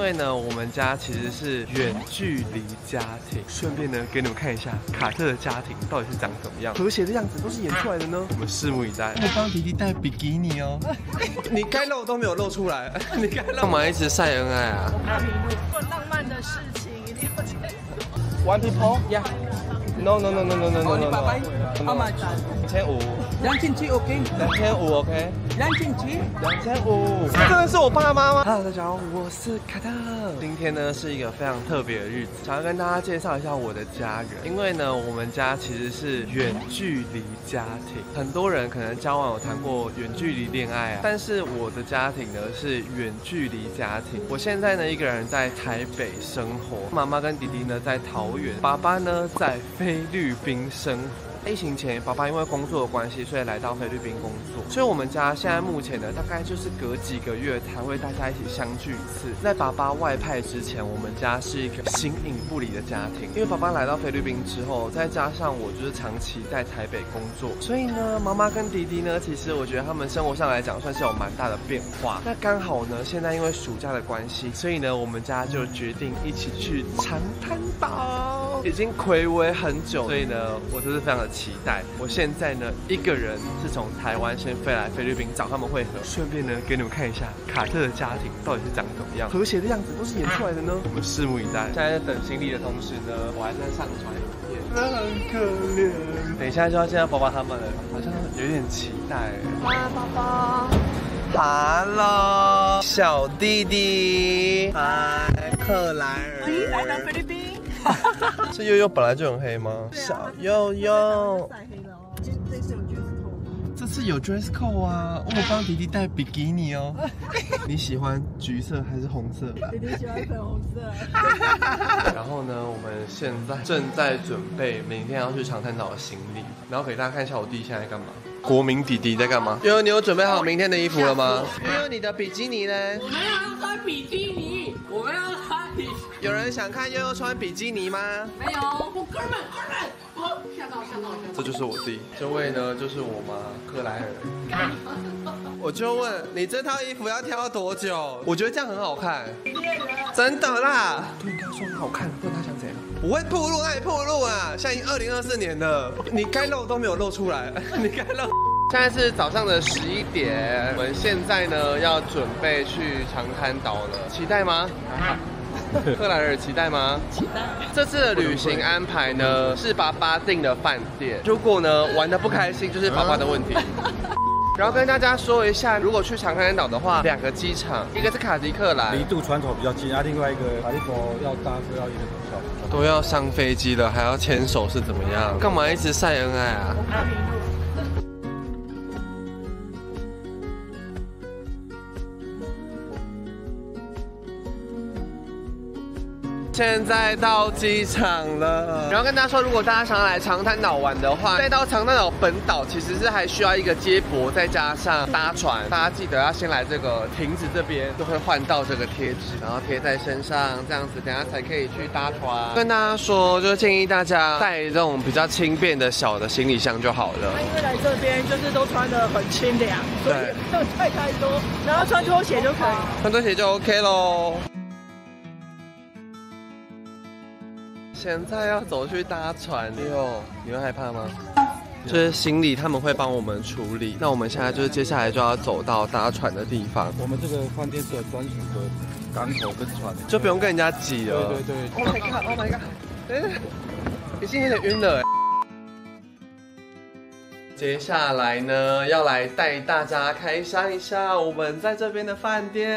为呢，我们家其实是远距离家庭，顺便呢给你们看一下卡特的家庭到底是长怎么样，和谐的样子都是演出来的呢，我们拭目以待。我帮弟弟带比基尼哦，你该露都没有露出来，你该露干嘛一直晒恩爱啊？做浪漫的事情一定要坚持。One people? Yeah. No no no no no no no no. How much? 两千五，两千七 OK，两千五 OK。两千七。两千五，这真的是我爸妈吗？Hello，大家好，我是卡特。今天呢是一个非常特别的日子，想要跟大家介绍一下我的家人。因为呢，我们家其实是远距离家庭，很多人可能交往有谈过远距离恋爱啊，但是我的家庭呢是远距离家庭。我现在呢一个人在台北生活，妈妈跟弟弟呢在桃园，爸爸呢在菲律宾生活。疫情前，爸爸因为工作的关系，所以来到菲律宾工作。所以我们家现在目前呢，大概就是隔几个月才会大家一起相聚一次。在爸爸外派之前，我们家是一个形影不离的家庭。因为爸爸来到菲律宾之后，再加上我就是长期在台北工作，所以呢，妈妈跟弟弟呢，其实我觉得他们生活上来讲算是有蛮大的变化。那刚好呢，现在因为暑假的关系，所以呢，我们家就决定一起去长滩岛。已经暌违很久，所以呢，我就是非常的期待。我现在呢，一个人是从台湾先飞来菲律宾找他们会合，顺便呢给你们看一下卡特的家庭到底是长怎么样，和谐的样子都是演出来的呢。我们拭目以待。现在在等行李的同时呢，我还在上传影片，很可怜。等一下就要见到宝宝他们了，好像有点期待。嗨，宝宝。Hello，小弟弟，嗨，克莱尔。欢迎来到菲律宾。这悠悠本来就很黑吗？小悠悠，晒黑了哦。这这次有橘子头吗？这次有 dress code 啊，我帮弟弟带比基尼哦。你喜欢橘色还是红色？弟弟喜欢粉红色。然后呢，我们现在正在准备明天要去长滩岛的行李，然后给大家看一下我弟现在在干嘛。国民弟弟在干嘛？悠悠，你有准备好明天的衣服了吗？悠悠，你的比基尼呢？我们要穿比基尼，我们要。有人想看悠悠穿比基尼吗？没有，我哥们哥们，哦，吓到吓到吓到。这就是我弟，这位呢就是我妈克莱尔。我就问你这套衣服要挑多久？我觉得这样很好看，真的啦。对，他说很好看，问他想怎样？不会铺路，那里铺路啊！现在已经二零二四年了，你该露都没有露出来，你该露。现在是早上的十一点，我们现在呢要准备去长滩岛了，期待吗？克莱尔期待吗？期待。这次的旅行安排呢是爸爸订的饭店，如果呢玩的不开心，就是爸爸的问题。然后跟大家说一下，如果去长滩岛的话，两个机场，一个是卡迪克兰离，渡船头比较近，啊，另外一个卡利佛要搭车要一个多小时。都要上飞机了，还要牵手是怎么样？干嘛一直晒恩爱啊？现在到机场了，然后跟大家说，如果大家想要来长滩岛玩的话，再到长滩岛本岛其实是还需要一个接驳，再加上搭船。大家记得要先来这个亭子这边，就会换到这个贴纸，然后贴在身上，这样子等下才可以去搭船。跟大家说，就建议大家带这种比较轻便的小的行李箱就好了。因为来这边就是都穿的很清凉，所以对不用带太多，然后穿拖鞋就可以。穿拖鞋就 OK 喽。现在要走去搭船哟，你会害怕吗？就是行李他们会帮我们处理，那我们现在就是接下来就要走到搭船的地方，我们这个饭店是有专属的港口跟船，就不用跟人家挤了。对对对，Oh my god! Oh my god! 等等，已经有点晕了哎。接下来呢，要来带大家开箱一下我们在这边的饭店。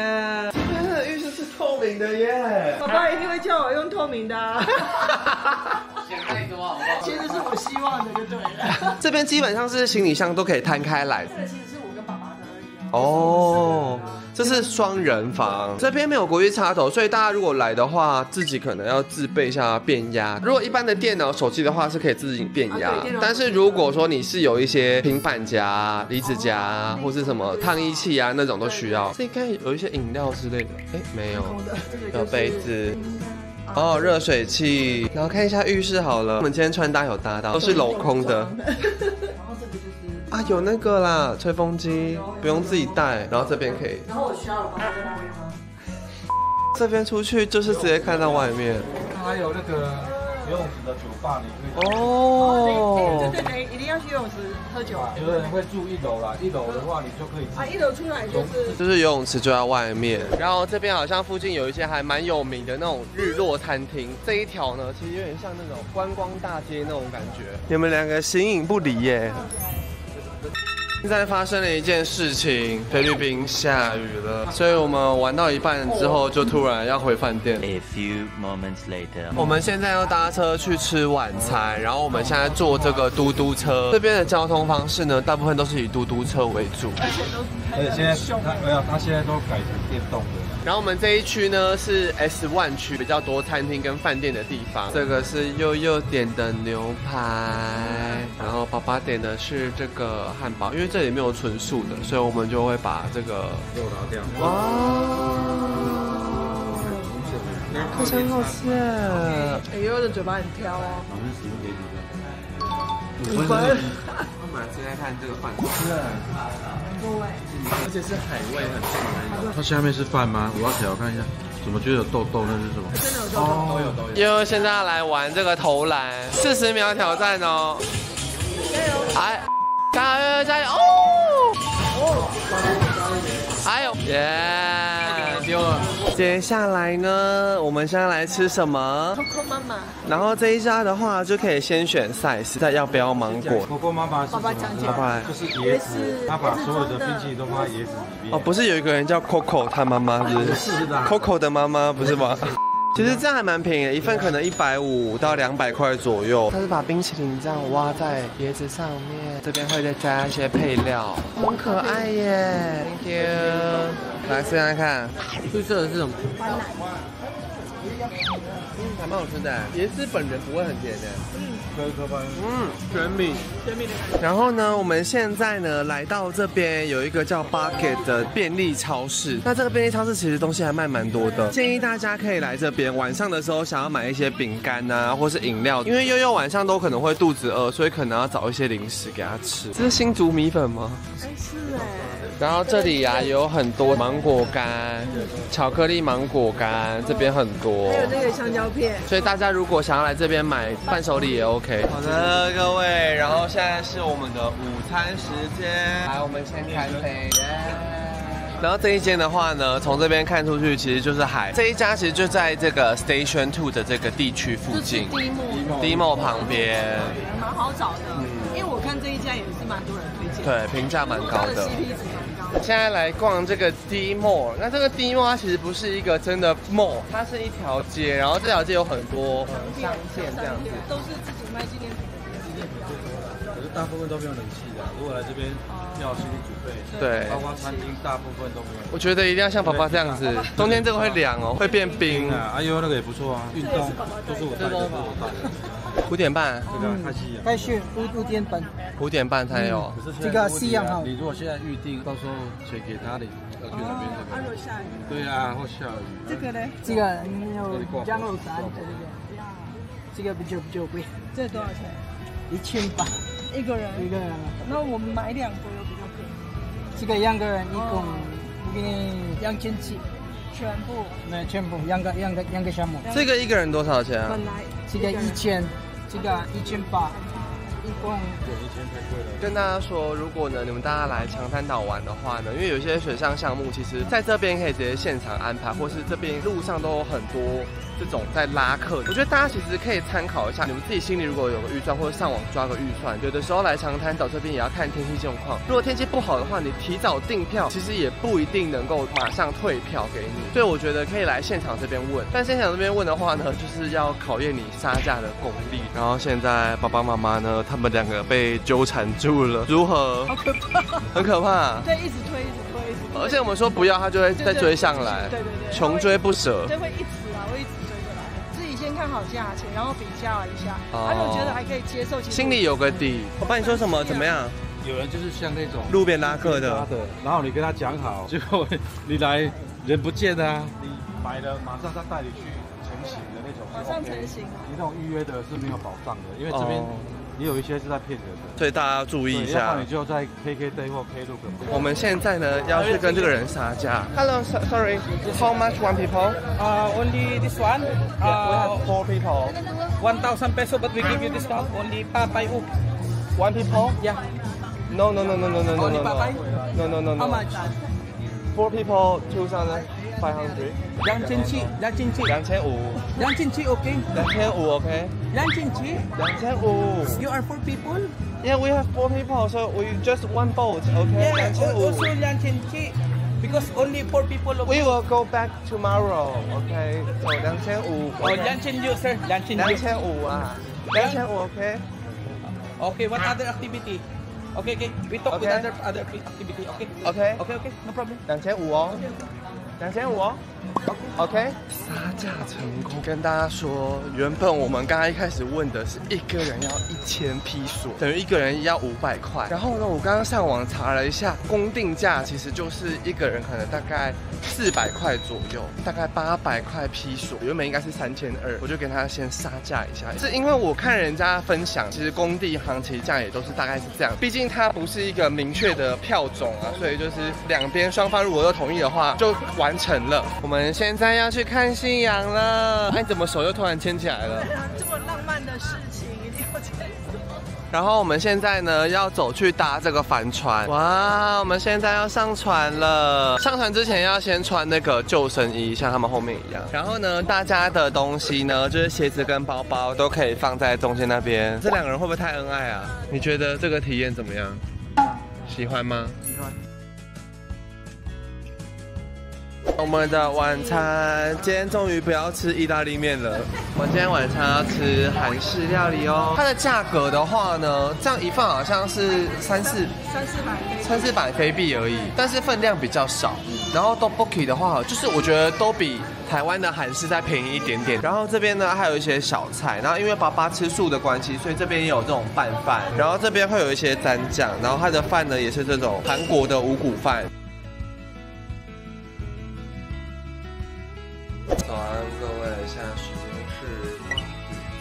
这边的浴室是透明的耶。爸爸一定会叫我用透明的、啊，想太多好不好？其实是我希望的，就对了。这边基本上是行李箱都可以摊开来。这个其实是我跟爸爸的而已啊。哦，这是双人房，这边没有国际插头，所以大家如果来的话，自己可能要自备一下变压。如果一般的电脑、手机的话，是可以自己变压。但是如果说你是有一些平板夹、离子夹或是什么烫衣器啊那种都需要。这应该有一些饮料之类的，哎，没有，有杯子。哦，热水器，然后看一下浴室好了。我们今天穿搭有搭到，都是镂空的。然后这个就是，啊，有那个啦，吹风机不用自己带，然后这边可以。然后我需要了，爸爸在那边吗？这边出去就是直接看到外面还有那个游泳池的酒吧，你可以。哦。对对，一定要去游泳池喝酒啊！有的人会住一楼啦，一楼的话你就可以啊，一楼出来就是就是游泳池就在外面，然后这边好像附近有一些还蛮有名的那种日落餐厅。这一条呢，其实有点像那种观光大街那种感觉。你们两个形影不离耶。现在发生了一件事情，菲律宾下雨了，所以我们玩到一半之后就突然要回饭店。A few moments later. 我们现在要搭车去吃晚餐，然后我们现在坐这个嘟嘟车。这边的交通方式呢，大部分都是以嘟嘟车为主。而且现在他没有，他现在都改成电动的。然后我们这一区呢是 S One 区，比较多餐厅跟饭店的地方。这个是悠悠点的牛排，然后爸爸点的是这个汉堡，因为这里没有纯素的，所以我们就会把这个肉拿掉。哇，非常好吃耶。哎悠悠的嘴巴很挑哦。好像十分给你的。五分。我们来现在看这个饭，而且是海味很重的。它下面是饭吗？我要起来我看一下，怎么觉得有痘痘？那是什么？真的有痘痘。都有都有。因为现在要来玩这个投篮，四十秒挑战哦。加油！哎，加油加油！哦！还有耶！丢了。接下来呢，我们现在来吃什么？Coco 妈妈，然后这一家的话，就可以先选 size，再要不要芒果。Coco 妈妈是什么爸爸讲。就是椰子，他把所有的冰淇淋都放在椰子里面。哦，不是有一个人叫 Coco，他妈妈是不是？是的。Coco 的妈妈不是吗？其实这样还蛮便宜的，一份可能一百五到两百块左右。它是把冰淇淋这样挖在椰子上面，这边会再加一些配料，很可爱耶。Thank you。来试看看，绿色的是什么？嗯，还蛮好吃的。椰子本人不会很甜的。嗯，可以可吧。嗯，全米。全米的感觉。然后呢，我们现在呢来到这边有一个叫 Bucket 的便利超市。那这个便利超市其实东西还卖蛮多的，建议大家可以来这边。晚上的时候想要买一些饼干啊，或是饮料，因为悠悠晚上都可能会肚子饿，所以可能要找一些零食给他吃。这是新竹米粉吗？哎，是哎。然后这里呀、有很多芒果干、巧克力芒果干，这边很多。还有这个香蕉片。所以大家如果想要来这边买伴手礼也 OK。好的，各位，然后现在是我们的午餐时间，来，我们先开杯。然后这一间的话呢，从这边看出去其实就是海。这一家其实就在这个 Station Two 的这个地区附近，第一幕，低茂旁边，蛮好找的，因为我看这一家也是蛮多人推荐。对，评价蛮高的的。CP 值蛮高的。现在来逛这个 D Mall，那这个 D Mall 它其实不是一个真的 mall，它是一条街，然后这条街有很多商店这样子。都是自己卖纪念品的店。可是大部分都没有冷气的。如果来这边要心理准备。对包括餐厅大部分都没有。我觉得一定要像爸爸这样子，中间这个会凉哦，会变冰。啊，哎呦，那个也不错啊，运动都是我带的，都是我带的。五点半，这个太夕阳。该去五五点半，五点半才有。可是这个夕阳好你如果现在预定，到时候写给他的，要去哪边这啊，下雨。对啊，或下雨。这个呢？这个你有羊肉山，对对对，这个比较比较贵，这多少钱？一千八一个人。一个人。那我们买两个又比较便宜。这个两个人一共我给你两千七，全部那全部两个两个两个项目，这个一个人多少钱啊？本来这个一千，这个一千八，一共有，一千太贵了。跟大家说，如果呢你们大家来长滩岛玩的话呢，因为有些水上项目，其实在这边可以直接现场安排，或是这边路上都有很多这种在拉客。我觉得大家其实可以参考一下，你们自己心里如果有个预算，或者上网抓个预算，有的时候来长滩岛这边也要看天气状况。如果天气不好的话，你提早订票，其实也不一定能够马上退票给你。所以我觉得可以来现场这边问，但现场这边问的话呢，就是要考验你杀价的功力。然后现在爸爸妈妈呢，们两个被纠缠住了，如何？好可怕。很可怕。对，一直推，一直推，一直推。而且我们说不要，他就会再追上来，对对对，穷追不舍。就会一直啊，会一直追着来。自己先看好价钱，然后比价一下，哦他如果觉得还可以接受，其实心里有个底。我帮你说什么？怎么样？有人就是像那种路边拉客的，拉的，然后你跟他讲好，结果你来人不见啊，你买了马上他带你去成型的那种，马上成型。你那种预约的是没有保障的，因为这边哦也有一些是在骗人的。所以大家要注意一下你。就在 KK Day 或 K Look 我们现在呢要去跟这个人杀价。Hello, so- sorry. How much one people? Uh, only this one. we have Uh, four people. one thousand peso, but we give you discount. Only Papay Uk. One people? Yeah. No, no, no, no, no, no, no, Only no, no, no, no, no. How much? Four people, two thousand five hundred. 两千七，两千七，两千五，两千七，OK？两千五，OK？两千七。两千五。You are four people? Yeah, we have four people, so we just one boat, okay? Yeah. 两千五。Also 两千七，because only four people. We will go back tomorrow, okay? So 两千五。哦，两千六，sir，两千六。两千五啊，两千五，OK？Okay, what other activity? Okay, okay. We talk with Okay. other other activity. Okay. OK Okay, okay. No problem. 两千五哦，两千五哦，OK。杀价成功，跟大家说，原本我们刚刚一开始问的是一个人要一千披索，等于一个人要五百块。然后呢，我刚刚上网查了一下，公定价其实就是一个人可能大概四百块左右，大概八百块披索，原本应该是三千二，我就跟他先杀价一下。是因为我看人家分享，其实工地行情价也都是大概是这样，毕竟它不是一个明确的票种啊，所以就是两边双方如果都同意的话，就完成了。我们现在要去看夕阳了，哎，你怎么手又突然牵起来了？这么浪漫的事情一定要牵手。然后我们现在呢要走去搭这个帆船，哇，我们现在要上船了。上船之前要先穿那个救生衣，像他们后面一样。然后呢，大家的东西呢，就是鞋子跟包包都可以放在中间那边。这两个人会不会太恩爱啊？你觉得这个体验怎么样？喜欢吗？喜欢。我们的晚餐，今天终于不要吃意大利面了。我今天晚餐要吃韩式料理哦。它的价格的话呢，这样一份好像是三四三四百飞三四百飞币而已，但是分量比较少。然后 d o b o k i 的话，就是我觉得都比台湾的韩式再便宜一点点。然后这边呢还有一些小菜，然后因为爸爸吃素的关系，所以这边也有这种拌饭。然后这边会有一些蘸酱，然后它的饭呢也是这种韩国的五谷饭。早安，各位，现在时间是八点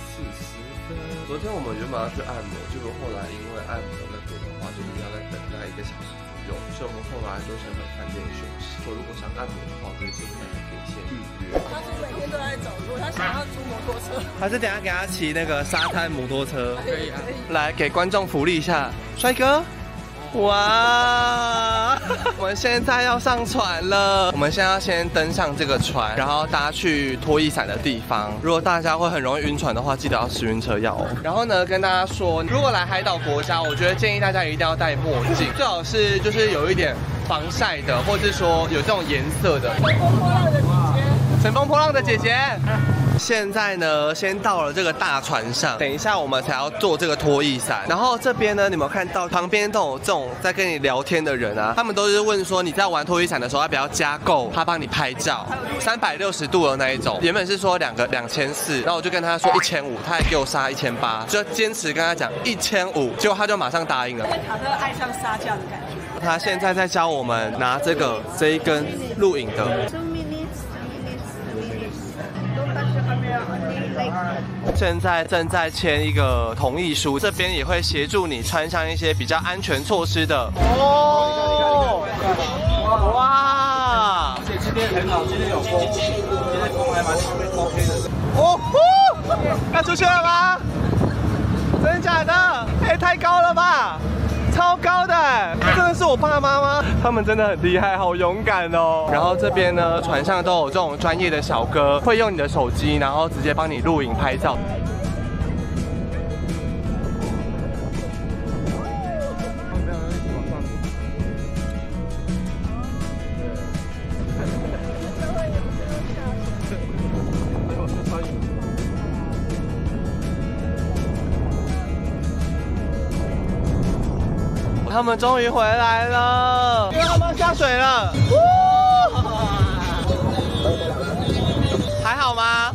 四十分。昨天我们原本要去按摩，结果后来因为按摩那边的话，就是要再等待一个小时左右，所以我们后来就先回饭店休息。说如果想按摩的话，我觉得建议大家可以先预约。他是每天都在走路，他想要租摩托车。还是等下给他骑那个沙滩摩托车？可以啊。来给观众福利一下，帅哥。哇！我们现在要上船了，我们现在要先登上这个船，然后搭去拖衣伞的地方。如果大家会很容易晕船的话，记得要吃晕车药哦。然后呢，跟大家说，如果来海岛国家，我觉得建议大家一定要戴墨镜，最好是就是有一点防晒的，或者是说有这种颜色的。乘风破浪的姐姐。现在呢，先到了这个大船上，等一下我们才要做这个拖衣伞。然后这边呢，你们看到旁边都有这种在跟你聊天的人啊，他们都是问说你在玩拖衣伞的时候要不要加购，他帮你拍照，三百六十度的那一种。原本是说两个两千四，然后我就跟他说一千五，他还给我杀一千八，就坚持跟他讲一千五，结果他就马上答应了。卡特爱上杀价的感觉。他现在在教我们拿这个这一根录影的。现在正在签一个同意书，这边也会协助你穿上一些比较安全措施的。哦，哇！而且今天很好，今天有风，今天风还蛮 OK 的。哦呼，要出去了吗？真的假的？哎、太高了吧！高高的，真的是我爸妈吗？他们真的很厉害，好勇敢哦。然后这边呢，船上都有这种专业的小哥，会用你的手机，然后直接帮你录影拍照。他们终于回来了，因为他们要下水了。还好吗？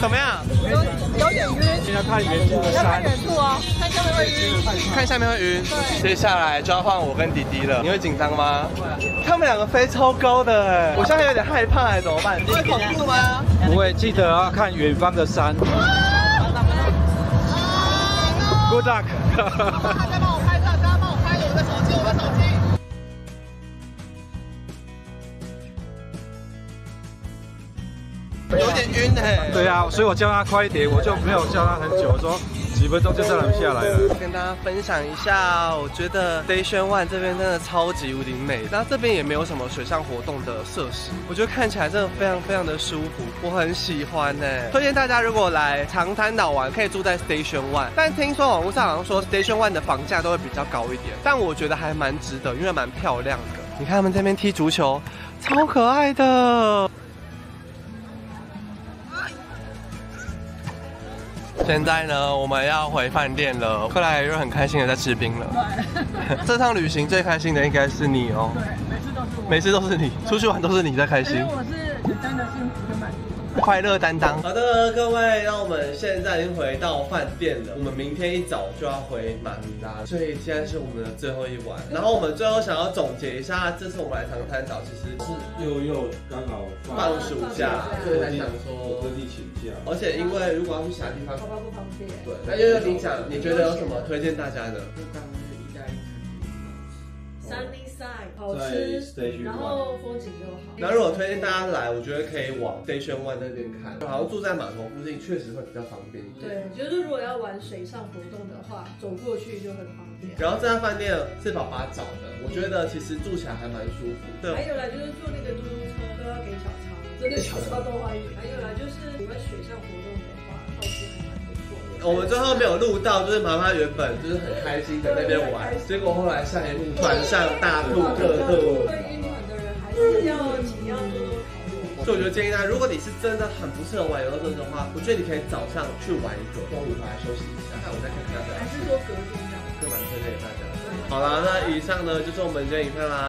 怎么样？有有点晕，现在看远处的要看山，远处哦，看下面会晕。看下面会晕。接下来就要换我跟弟弟了，你会紧张吗？他们两个飞超高的哎，我现在有点害怕哎，怎么办？会恐怖吗？不会记得要看远方的山。Good luck。对啊，所以我叫他快一点，我就没有叫他很久，我说几分钟就叫他们下来了。跟大家分享一下，我觉得 Station One 这边真的超级无敌美，然后这边也没有什么水上活动的设施，我觉得看起来真的非常非常的舒服，我很喜欢呢。推荐大家如果来长滩岛玩，可以住在 Station One，但听说网络上好像说 Station One 的房价都会比较高一点，但我觉得还蛮值得，因为蛮漂亮的。你看他们这边踢足球，超可爱的。现在呢，我们要回饭店了。克莱又很开心的在吃冰了。对，这趟旅行最开心的应该是你哦。对，每次都是我。每次都是你，出去玩都是你在开心。我是简单的幸福的满足。快乐担当。好的，各位，那我们现在已经回到饭店了。我们明天一早就要回马尼拉，所以现在是我们的最后一晚。然后我们最后想要总结一下，这次我们来长滩岛其实是又又刚好放暑假，所以才想说特地请假。而且因为如果要去其他地方，爸爸不方便。对，那悠悠你讲，你觉得有什么推荐大家的？Sunny side 好吃，然后风景又好。那如果推荐大家来，我觉得可以往 Station One 那边看，好像住在码头附近，确实会比较方便一点。对，我觉得如果要玩水上活动的话，走过去就很方便。然后这家饭店是爸爸找的，我觉得其实住起来还蛮舒服。的，还有啦就是坐那个嘟嘟车都要给小超，真的小超都欢迎。还有啦就是你们水上活动的。我们最后没有录到，就是妈妈原本就是很开心在那边玩，结果后来下一幕船上大吐特吐。会晕船的人还是要请要多多考虑。所以我觉得建议大家，如果你是真的很不适合玩游乐设施的话，我觉得你可以早上去玩一个，中午回来休息一下，看我再看看大家。还是说隔天这样？就蛮推荐给大家。好啦，那以上呢就是我们今天影片啦。